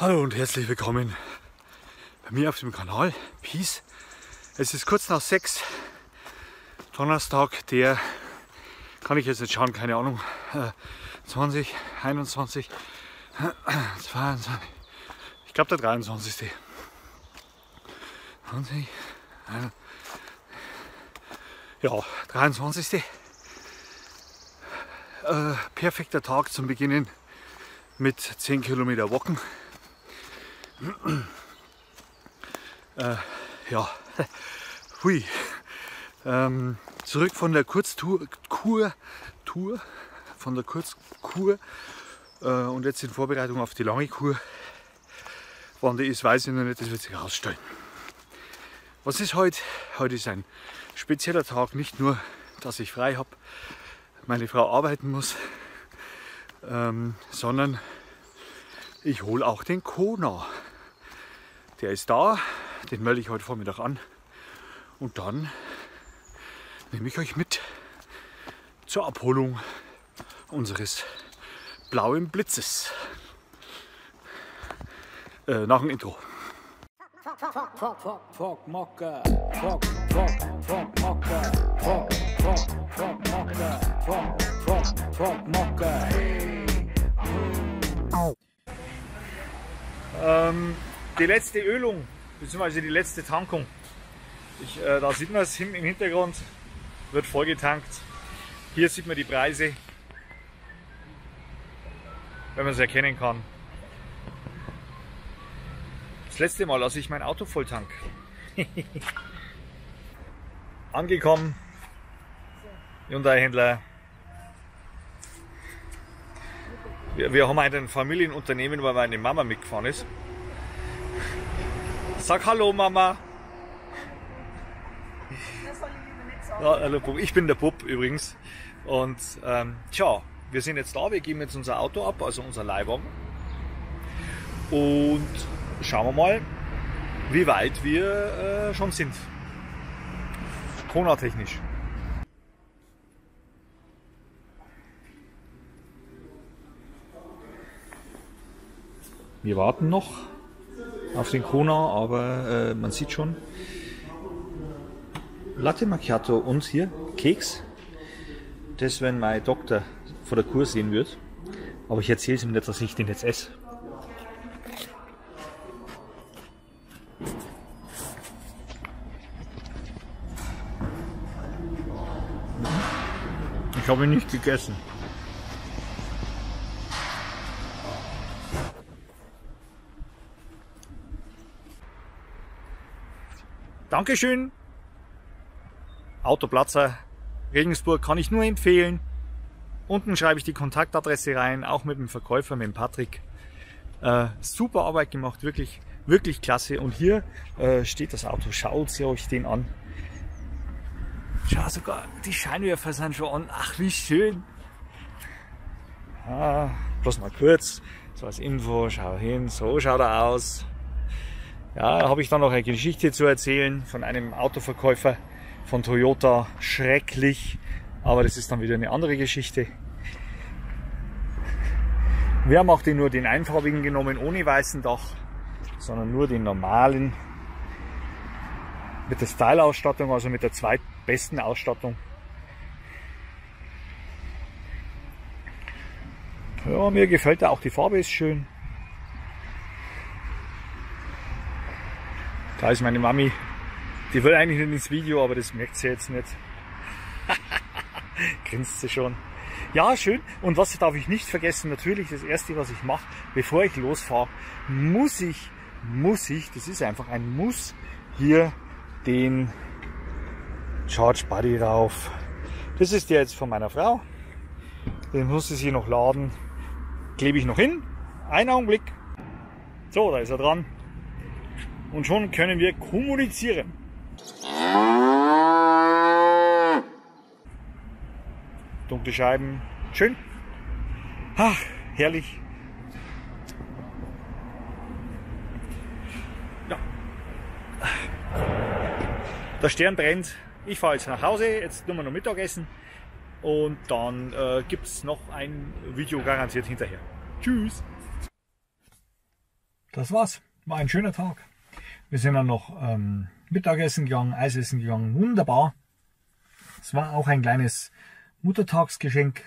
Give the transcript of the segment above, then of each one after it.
Hallo und herzlich willkommen bei mir auf dem Kanal Peace. Es ist kurz nach sechs, Donnerstag, der kann ich jetzt nicht schauen, keine Ahnung, 20, 21, 22, ich glaube der 23. 20, 21, ja, 23. Äh, perfekter Tag zum Beginnen mit 10 Kilometer Wocken. Äh, ja, hui. Ähm, zurück von der Kurztour, Kur, Tour, von der Kurzkur äh, und jetzt in Vorbereitung auf die lange Kur. Wann die ist, weiß ich noch nicht, das wird sich herausstellen. Was ist heute? Heute ist ein spezieller Tag, nicht nur, dass ich frei habe, meine Frau arbeiten muss, ähm, sondern ich hole auch den Kona. Der ist da, den melde ich heute Vormittag an und dann nehme ich euch mit zur Abholung unseres blauen Blitzes. Äh, nach dem Intro. Ähm, die letzte Ölung, beziehungsweise die letzte Tankung. Ich, äh, da sieht man es im Hintergrund, wird vollgetankt. Hier sieht man die Preise, wenn man es erkennen kann. Das letzte Mal, als ich mein Auto voll tank. Angekommen, Hyundai-Händler. Wir, wir haben ein Familienunternehmen, weil meine Mama mitgefahren ist. Sag Hallo Mama. Ja, hallo Bub. Ich bin der Bub übrigens. Und ähm, tja, wir sind jetzt da, wir geben jetzt unser Auto ab, also unser Leihwagen. Und schauen wir mal, wie weit wir äh, schon sind. Kona-technisch. Wir warten noch auf den Kona, aber äh, man sieht schon Latte Macchiato und hier Keks. Das, wenn mein Doktor vor der Kur sehen wird. Aber ich erzähle es ihm nicht, dass ich den jetzt esse. Ich habe ihn nicht gegessen. Dankeschön. Autoplatzer Regensburg kann ich nur empfehlen. Unten schreibe ich die Kontaktadresse rein, auch mit dem Verkäufer, mit dem Patrick. Äh, super Arbeit gemacht, wirklich, wirklich klasse. Und hier äh, steht das Auto. Schaut sie euch den an. Schau, sogar die Scheinwerfer sind schon an. Ach, wie schön. Ah, bloß mal kurz, so als Info, schau hin, so schaut er aus. Ja, da habe ich dann noch eine Geschichte zu erzählen von einem Autoverkäufer von Toyota. Schrecklich, aber das ist dann wieder eine andere Geschichte. Wir haben auch den, nur den einfarbigen genommen, ohne weißen Dach, sondern nur den normalen mit der Style-Ausstattung, also mit der zweitbesten Ausstattung. Ja, mir gefällt er auch, die Farbe ist schön. Da ist meine Mami. Die will eigentlich nicht ins Video, aber das merkt sie jetzt nicht. Grinst sie schon. Ja, schön. Und was darf ich nicht vergessen? Natürlich, das erste, was ich mache, bevor ich losfahre, muss ich, muss ich, das ist einfach ein Muss, hier den Charge Buddy rauf. Das ist der jetzt von meiner Frau. Den muss ich hier noch laden. Klebe ich noch hin. Ein Augenblick. So, da ist er dran und schon können wir kommunizieren. Dunkle Scheiben, schön. Ach, herrlich. Ja. Der Stern brennt. Ich fahre jetzt nach Hause, jetzt tun wir noch Mittagessen und dann äh, gibt es noch ein Video garantiert hinterher. Tschüss! das war's. War ein schöner Tag. Wir sind dann noch ähm, Mittagessen gegangen, Eisessen gegangen. Wunderbar. Es war auch ein kleines Muttertagsgeschenk,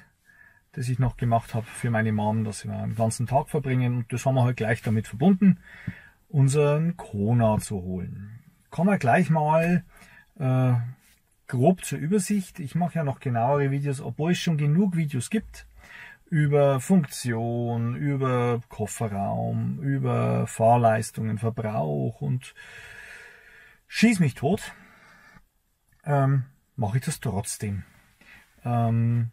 das ich noch gemacht habe für meine Mom, dass wir einen ganzen Tag verbringen. Und das haben wir halt gleich damit verbunden, unseren Kona zu holen. Kommen wir gleich mal äh, grob zur Übersicht. Ich mache ja noch genauere Videos, obwohl es schon genug Videos gibt über Funktion, über Kofferraum, über Fahrleistungen, Verbrauch und schieß mich tot, ähm, mache ich das trotzdem. Ähm,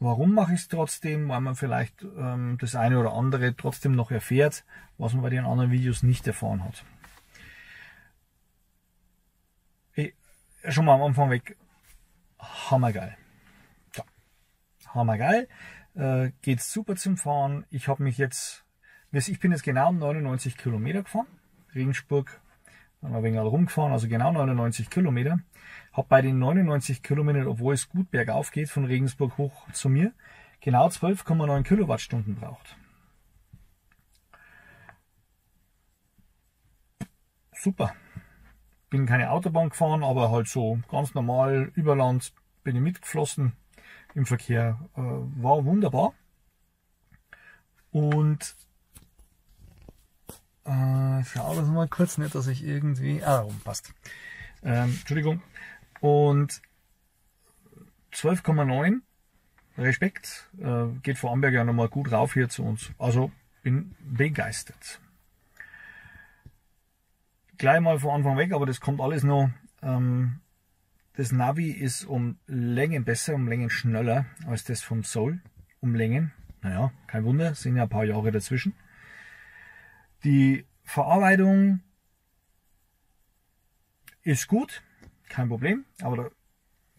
warum mache ich es trotzdem? Weil man vielleicht ähm, das eine oder andere trotzdem noch erfährt, was man bei den anderen Videos nicht erfahren hat. Ich, schon mal am Anfang weg, hammergeil hammergeil. Äh, geht super zum Fahren. Ich habe mich jetzt, ich bin jetzt genau 99 Kilometer gefahren. Regensburg, dann ein wenig rumgefahren, also genau 99 Kilometer. Habe bei den 99 Kilometern, obwohl es gut bergauf geht, von Regensburg hoch zu mir, genau 12,9 Kilowattstunden braucht. Super. Bin keine Autobahn gefahren, aber halt so ganz normal Überland bin ich mitgeflossen im Verkehr. Äh, war wunderbar. Und äh, schau das mal kurz, nicht, dass ich irgendwie. Ah, passt. Ähm, Entschuldigung. Und 12,9 Respekt. Äh, geht vor Amberg ja nochmal gut rauf hier zu uns. Also bin begeistert. Gleich mal von Anfang weg, aber das kommt alles noch. Ähm, das Navi ist um Längen besser, um Längen schneller als das vom Soul. Um Längen. Naja, kein Wunder, sind ja ein paar Jahre dazwischen. Die Verarbeitung ist gut, kein Problem, aber da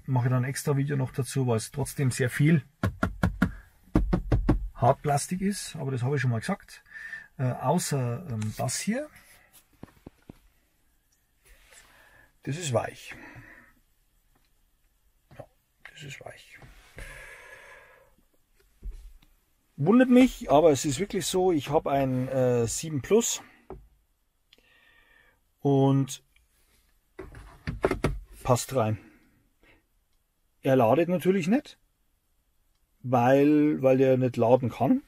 mache ich dann ein extra Video noch dazu, weil es trotzdem sehr viel Hartplastik ist, aber das habe ich schon mal gesagt. Äh, außer ähm, das hier. Das ist weich. Ist weich. Wundert mich, aber es ist wirklich so, ich habe ein äh, 7 Plus und passt rein. Er ladet natürlich nicht, weil, weil er nicht laden kann.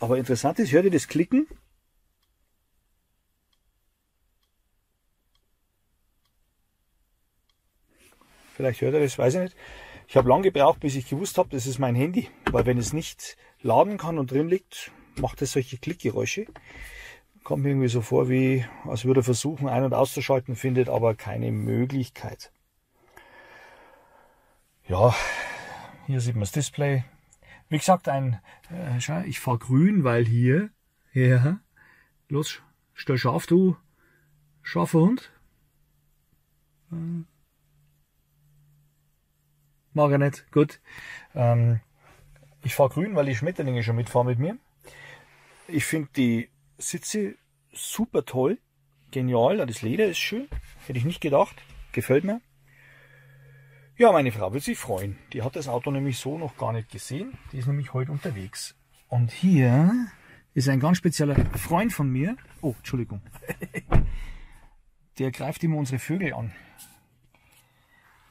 Aber interessant ist, hört ihr das Klicken? Vielleicht hört er das, weiß ich nicht. Ich habe lange gebraucht, bis ich gewusst habe, das ist mein Handy. Weil wenn es nicht laden kann und drin liegt, macht es solche Klickgeräusche. Kommt mir irgendwie so vor, wie als würde er versuchen, ein- und auszuschalten, findet aber keine Möglichkeit. Ja, hier sieht man das Display. Wie gesagt, ein, äh, schau, ich fahre grün, weil hier, ja, los, stell scharf, du scharfer Hund. Mag er nicht. Gut. Ähm, ich fahre grün, weil die Schmetterlinge schon mitfahren mit mir. Ich finde die Sitze super toll. Genial. Das Leder ist schön. Hätte ich nicht gedacht. Gefällt mir. Ja, meine Frau wird sich freuen. Die hat das Auto nämlich so noch gar nicht gesehen. Die ist nämlich heute unterwegs. Und hier ist ein ganz spezieller Freund von mir. Oh, Entschuldigung. Der greift immer unsere Vögel an.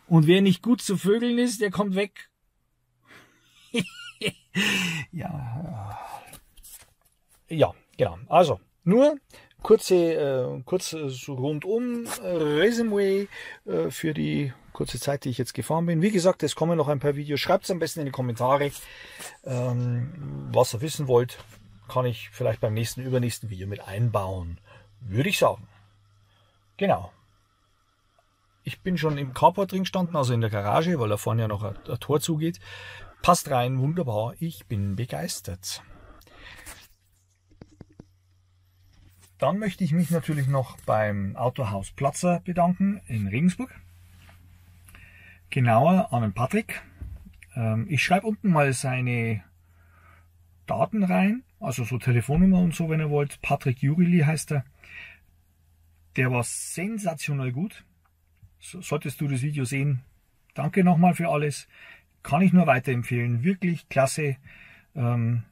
Und wer nicht gut zu Vögeln ist, der kommt weg. ja. Ja, genau. Also, nur kurze, äh, kurz so rundum äh, Resümee äh, für die kurze Zeit, die ich jetzt gefahren bin. Wie gesagt, es kommen noch ein paar Videos. Schreibt es am besten in die Kommentare, ähm, was ihr wissen wollt. Kann ich vielleicht beim nächsten, übernächsten Video mit einbauen. Würde ich sagen. Genau. Ich bin schon im Carport drin gestanden, also in der Garage, weil da vorne ja noch ein, ein Tor zugeht. Passt rein, wunderbar. Ich bin begeistert. Dann möchte ich mich natürlich noch beim Autohaus Platzer bedanken in Regensburg. Genauer an den Patrick. Ähm, ich schreibe unten mal seine Daten rein, also so Telefonnummer und so, wenn ihr wollt. Patrick Jurili heißt er. Der war sensationell gut solltest du das Video sehen, danke nochmal für alles. Kann ich nur weiterempfehlen. Wirklich klasse. Ähm,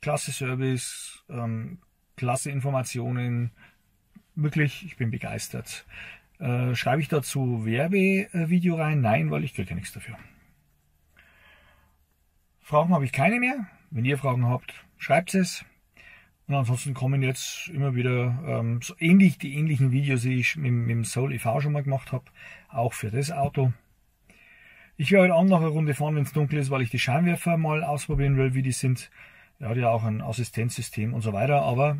klasse Service, ähm, klasse Informationen. Wirklich, ich bin begeistert. Äh, schreibe ich dazu Werbevideo rein? Nein, weil ich kriege ja nichts dafür. Fragen habe ich keine mehr. Wenn ihr Fragen habt, schreibt es. Und ansonsten kommen jetzt immer wieder ähm, so ähnlich die ähnlichen Videos, die ich mit, mit dem Soul EV schon mal gemacht habe, auch für das Auto. Ich werde heute Abend noch eine Runde fahren, wenn es dunkel ist, weil ich die Scheinwerfer mal ausprobieren will, wie die sind. Er hat ja auch ein Assistenzsystem und so weiter, aber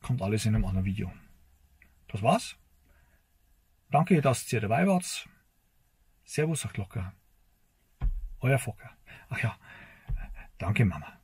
kommt alles in einem anderen Video. Das war's. Danke, dass ihr dabei wart. Servus, sagt locker. Euer Fokker. Ach ja, danke Mama.